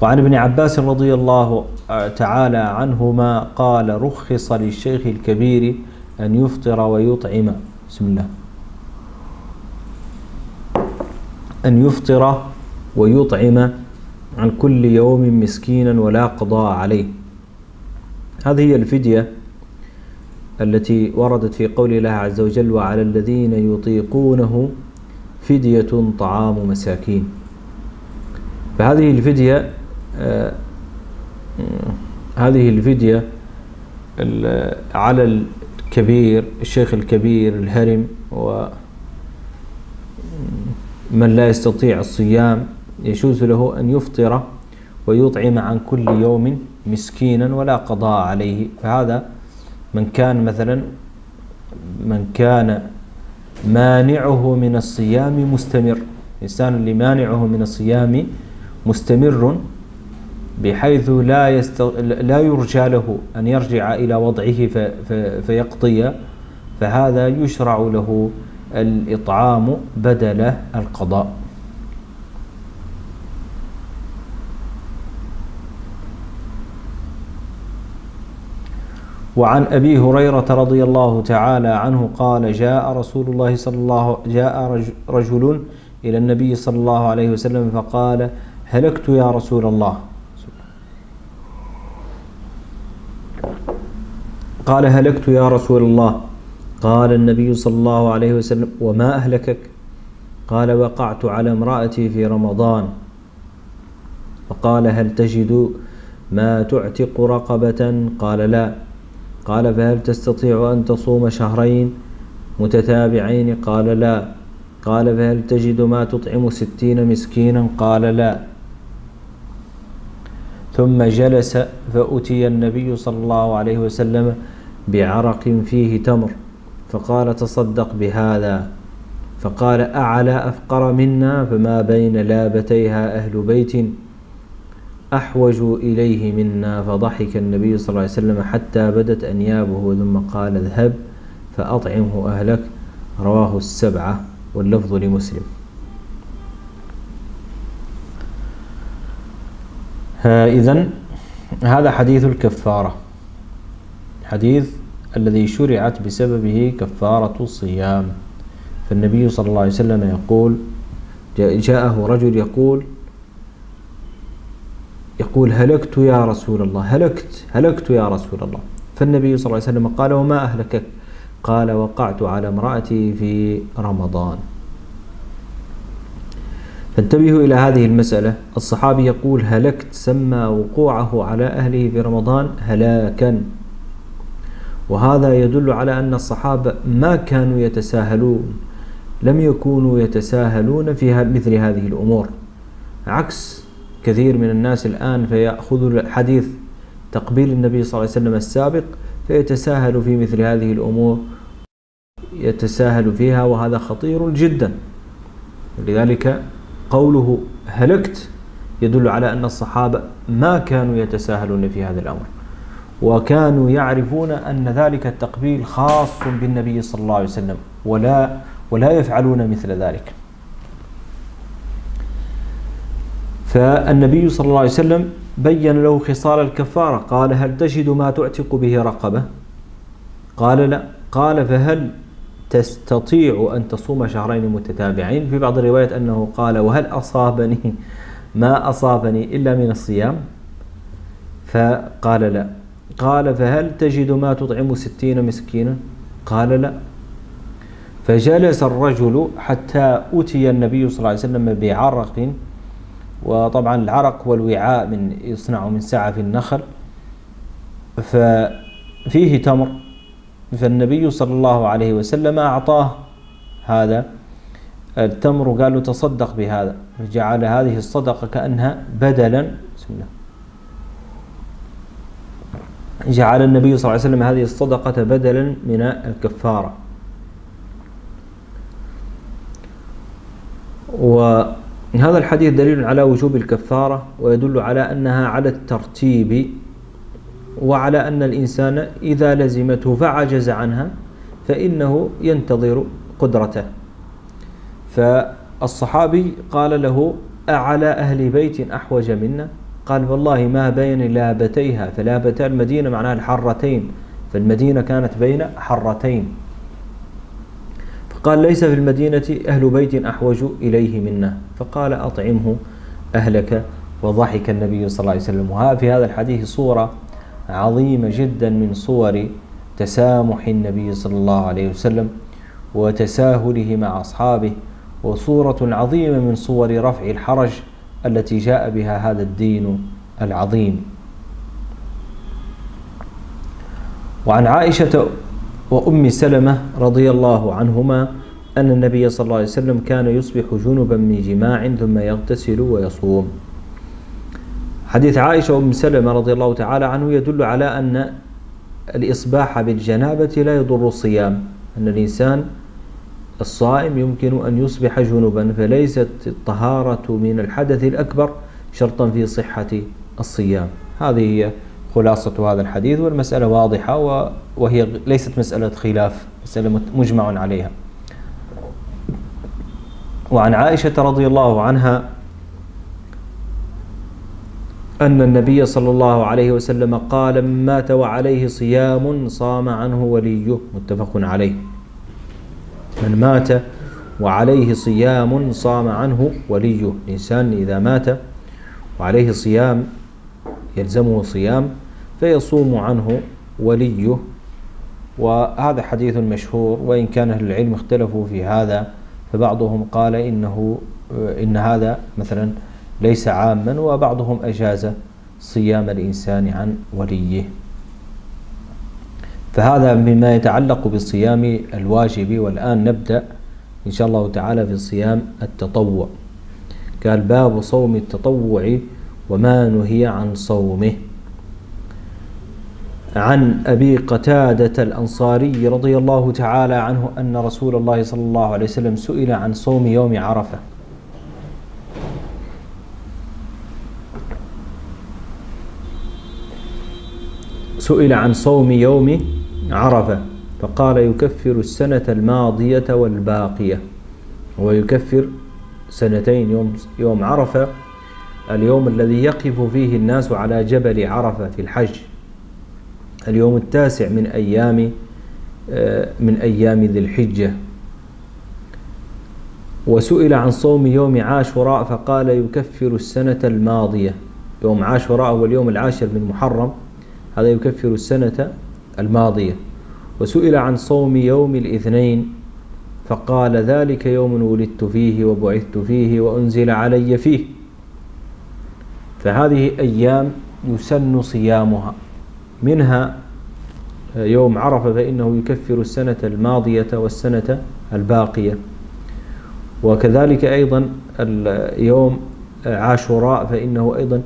وعن ابن عباس رضي الله تعالى عنهما قال رخص للشيخ الكبير أن يفطر ويطعم. بسم الله. أن يفطر ويطعم عن كل يوم مسكينا ولا قضاء عليه. هذه هي الفدية التي وردت في قول الله عز وجل وعلى الذين يطيقونه فدية طعام مساكين. فهذه الفدية هذه الفدية على الكبير الشيخ الكبير الهرم ومن لا يستطيع الصيام يجوز له أن يفطر ويطعم عن كل يوم مسكينا ولا قضاء عليه. فهذا من كان مثلا من كان مانعه من الصيام مستمر. الإنسان اللي مانعه من الصيام مستمر بحيث لا يست... لا يرجى له أن يرجع إلى وضعه ف... ف... فيقضي فهذا يشرع له الإطعام بدل القضاء. وعن أبي هريرة رضي الله تعالى عنه قال جاء رسول الله صلى الله جاء رجل إلى النبي صلى الله عليه وسلم فقال هلكت يا رسول الله. قال هلكت يا رسول الله. قال النبي صلى الله عليه وسلم وما أهلكك؟ قال وقعت على امرأتي في رمضان. فقال هل تجد ما تعتق رقبة؟ قال لا. قال فهل تستطيع أن تصوم شهرين متتابعين؟ قال لا. قال فهل تجد ما تطعم ستين مسكينا؟ قال لا. ثم جلس فأتي النبي صلى الله عليه وسلم بعرق فيه تمر فقال تصدق بهذا. فقال أعلى أفقر منا فما بين لابتيها أهل بيت أحوج إليه منا. فضحك النبي صلى الله عليه وسلم حتى بدت أنيابه ثم قال اذهب فأطعمه أهلك. رواه السبعة واللفظ لمسلم. إذن هذا حديث الكفارة. حديث الذي شرعت بسببه كفارة الصيام. فالنبي صلى الله عليه وسلم يقول جاءه رجل يقول يقول هلكت يا رسول الله هلكت هلكت يا رسول الله. فالنبي صلى الله عليه وسلم قال وما أهلكك؟ قال وقعت على امرأتي في رمضان. فانتبهوا إلى هذه المسألة. الصحابي يقول هلكت. سمى وقوعه على أهله في رمضان هلاكا. وهذا يدل على أن الصحابة ما كانوا يتساهلون لم يكونوا يتساهلون في مثل هذه الأمور. عكس كثير من الناس الآن فيأخذوا حديث تقبيل النبي صلى الله عليه وسلم السابق فيتساهل في مثل هذه الأمور يتساهل فيها وهذا خطير جدا. لذلك قوله هلكت يدل على أن الصحابة ما كانوا يتساهلون في هذا الأمر. وكانوا يعرفون أن ذلك التقبيل خاص بالنبي صلى الله عليه وسلم ولا ولا يفعلون مثل ذلك. فالنبي صلى الله عليه وسلم بين له خصال الكفارة قال هل تجد ما تعتق به رقبة؟ قال لا. قال فهل تستطيع أن تصوم شهرين متتابعين؟ في بعض الروايات أنه قال وهل أصابني ما أصابني إلا من الصيام؟ فقال لا. قال فهل تجد ما تطعم ستين مسكينا؟ قال لا. فجلس الرجل حتى أتي النبي صلى الله عليه وسلم بعرق وطبعا العرق والوعاء من يصنع من سعف النخل ففيه تمر. فالنبي صلى الله عليه وسلم أعطاه هذا التمر قال له تصدق بهذا. فجعل هذه الصدقة كأنها بدلا. بسم الله. جعل النبي صلى الله عليه وسلم هذه الصدقة بدلا من الكفارة. وهذا الحديث دليل على وجوب الكفارة ويدل على أنها على الترتيب وعلى أن الإنسان إذا لزمته فعجز عنها فإنه ينتظر قدرته. فالصحابي قال له أعلى أهل بيت أحوج منا؟ قال والله ما بين لابتيها فلابتا المدينة معناها الحرتين فالمدينة كانت بين حرتين. فقال ليس في المدينة أهل بيت أحوج إليه منا فقال أطعمه أهلك وضحك النبي صلى الله عليه وسلم. وفي هذا الحديث صورة عظيمة جدا من صور تسامح النبي صلى الله عليه وسلم وتساهله مع أصحابه وصورة عظيمة من صور رفع الحرج التي جاء بها هذا الدين العظيم. وعن عائشة وأم سلمة رضي الله عنهما أن النبي صلى الله عليه وسلم كان يصبح جنبا من جماع ثم يغتسل ويصوم. حديث عائشة وأم سلمة رضي الله تعالى عنه يدل على أن الإصباح بالجنابة لا يضر الصيام أن الإنسان الصائم يمكن أن يصبح جنبا فليست الطهارة من الحدث الأكبر شرطا في صحة الصيام. هذه هي خلاصة هذا الحديث والمسألة واضحة وهي ليست مسألة خلاف مسألة مجمع عليها. وعن عائشة رضي الله عنها أن النبي صلى الله عليه وسلم قال من مات وعليه صيام صام عنه وليه. متفق عليه. من مات وعليه صيام صام عنه وليه الإنسان إذا مات وعليه صيام يلزمه صيام فيصوم عنه وليه وهذا حديث مشهور وإن كان أهل العلم اختلفوا في هذا فبعضهم قال إنه إن هذا مثلا ليس عاما وبعضهم أجاز صيام الإنسان عن وليه. فهذا مما يتعلق بالصيام الواجب والآن نبدأ إن شاء الله تعالى في صيام التطوع. قال باب صوم التطوع وما نهي عن صومه. عن أبي قتادة الأنصاري رضي الله تعالى عنه أن رسول الله صلى الله عليه وسلم سئل عن صوم يوم عرفة. سئل عن صوم يوم عرفة فقال يكفر السنة الماضية والباقية. ويكفر سنتين يوم, يوم عرفة اليوم الذي يقف فيه الناس على جبل عرفة في الحج. اليوم التاسع من أيام آه، من أيام ذي الحجة. وسئل عن صوم يوم عاشوراء فقال يكفر السنة الماضية. يوم عاشوراء هو اليوم العاشر من محرم. هذا يكفر السنة الماضية وسئل عن صوم يوم الاثنين فقال ذلك يوم ولدت فيه وبعثت فيه وأنزل علي فيه. فهذه أيام يسن صيامها. منها يوم عرفة فإنه يكفر السنة الماضية والسنة الباقية. وكذلك أيضا يوم عاشوراء فإنه أيضا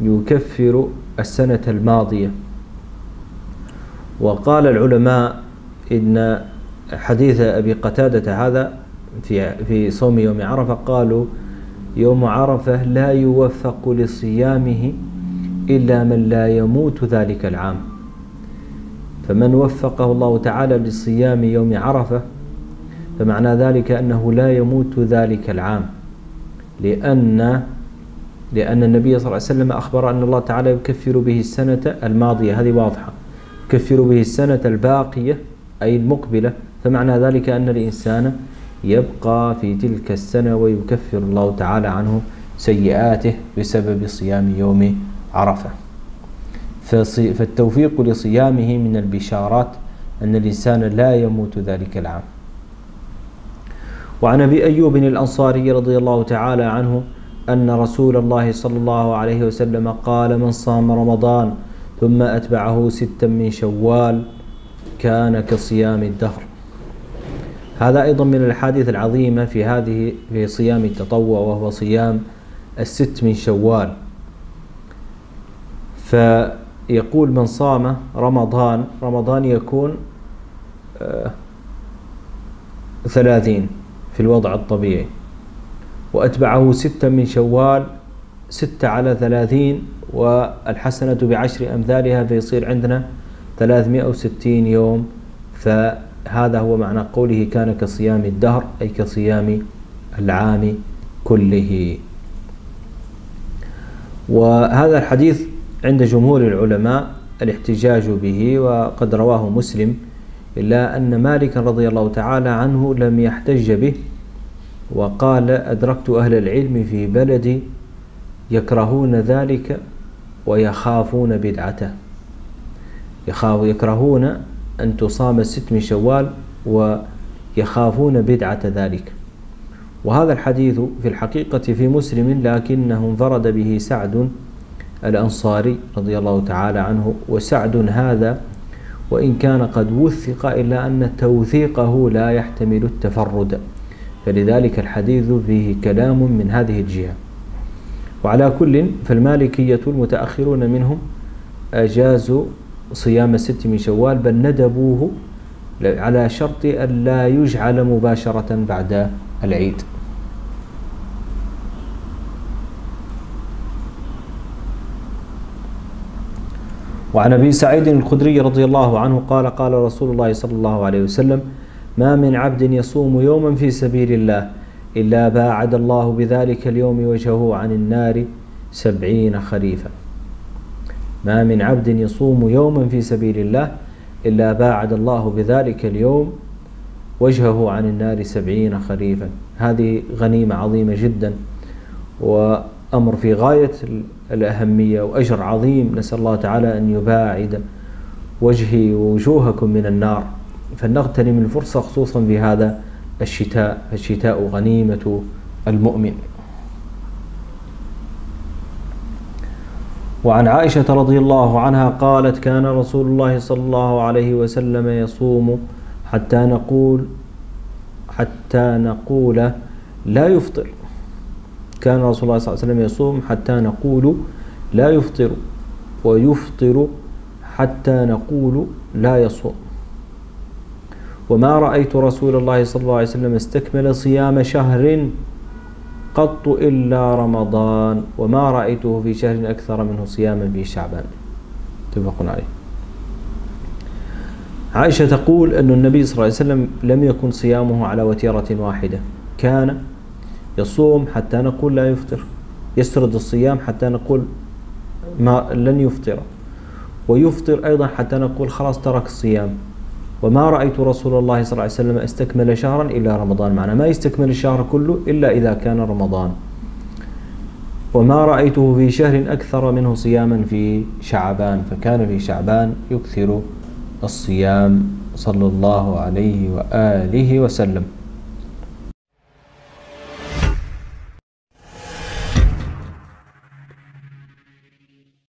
يكفر السنة الماضية. وقال العلماء إن حديث أبي قتادة هذا في في صوم يوم عرفة قالوا يوم عرفة لا يوفق لصيامه إلا من لا يموت ذلك العام. فمن وفقه الله تعالى لصيام يوم عرفة فمعنى ذلك أنه لا يموت ذلك العام لأن لأن النبي صلى الله عليه وسلم أخبر أن الله تعالى يكفر به السنة الماضية. هذه واضحة. يكفر به السنة الباقية أي المقبلة. فمعنى ذلك أن الإنسان يبقى في تلك السنة ويكفر الله تعالى عنه سيئاته بسبب صيام يوم عرفة. فالتوفيق لصيامه من البشارات أن الإنسان لا يموت ذلك العام. وعن أبي أيوب الأنصاري رضي الله تعالى عنه أن رسول الله صلى الله عليه وسلم قال من صام رمضان ثم أتبعه ستا من شوال كان كصيام الدهر. هذا أيضا من الأحاديث العظيمة في هذه في صيام التطوع وهو صيام الست من شوال. فيقول من صام رمضان رمضان يكون آه، ثلاثين في الوضع الطبيعي. وأتبعه ستة من شوال ستة على ثلاثين والحسنة بعشر أمثالها فيصير عندنا 360 يوم. فهذا هو معنى قوله كان كصيام الدهر أي كصيام العام كله. وهذا الحديث عند جمهور العلماء الاحتجاج به وقد رواه مسلم إلا أن مالك رضي الله تعالى عنه لم يحتج به وقال أدركت أهل العلم في بلدي يكرهون ذلك ويخافون بدعته. يخاف يكرهون أن تصام الست من شوال ويخافون بدعة ذلك. وهذا الحديث في الحقيقة في مسلم لكنه انفرد به سعد الأنصاري رضي الله تعالى عنه. وسعد هذا وإن كان قد وثق إلا أن توثيقه لا يحتمل التفرد. فلذلك الحديث فيه كلام من هذه الجهة. وعلى كل فالمالكية المتأخرون منهم أجازوا صيام الست من شوال بل ندبوه على شرط أن لا يجعل مباشرة بعد العيد. وعن أبي سعيد الخدري رضي الله عنه قال قال رسول الله صلى الله عليه وسلم ما من عبد يصوم يوما في سبيل الله إلا باعد الله بذلك اليوم وجهه عن النار سبعين خريفا. ما من عبد يصوم يوما في سبيل الله إلا باعد الله بذلك اليوم وجهه عن النار سبعين خريفا. هذه غنيمة عظيمة جدا وأمر في غاية الأهمية وأجر عظيم. نسأل الله تعالى أن يباعد وجهي ووجوهكم من النار. فلنغتنم الفرصة خصوصا في هذا الشتاء الشتاء غنيمة المؤمن. وعن عائشة رضي الله عنها قالت كان رسول الله صلى الله عليه وسلم يصوم حتى نقول حتى نقول لا يفطر. كان رسول الله صلى الله عليه وسلم يصوم حتى نقول لا يفطر ويفطر حتى نقول لا يصوم. وما رأيت رسول الله صلى الله عليه وسلم استكمل صيام شهر قط إلا رمضان وما رأيته في شهر أكثر منه صياما في شعبان. متفق عليه. عائشة تقول أن النبي صلى الله عليه وسلم لم يكن صيامه على وتيرة واحدة. كان يصوم حتى نقول لا يفطر. يسرد الصيام حتى نقول ما لن يفطر. ويفطر أيضا حتى نقول خلاص ترك الصيام. وما رأيت رسول الله صلى الله عليه وسلم استكمل شهرا إلا رمضان معنا. ما يستكمل الشهر كله إلا إذا كان رمضان. وما رأيته في شهر أكثر منه صياما في شعبان فكان في شعبان يكثر الصيام صلى الله عليه وآله وسلم.